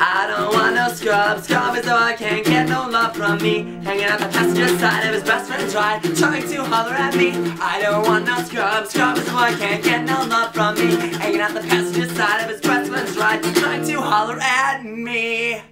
I don't want no scrubs, scrub is though I can't get no love from me. Hanging out the passenger side of his best friend ride, trying to holler at me. I don't want no scrubs, scrub is though I can't get no love from me. Hanging out the passenger side of his best friend ride, trying to holler at me.